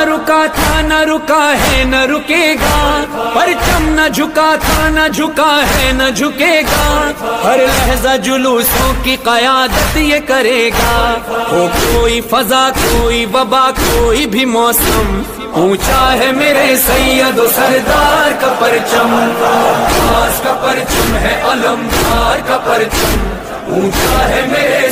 न रुका था, न रुका है, न रुकेगा। परचम न झुका था, न झुका है, न झुकेगा। हर लहजा जुलूसों की कयादत ये करेगा। हो कोई फजा, कोई वबा, कोई भी मौसम। ऊँचा है मेरे सैयद सरदार का परचम। का परचम है अलमदार का परचम। ऊँचा है मेरे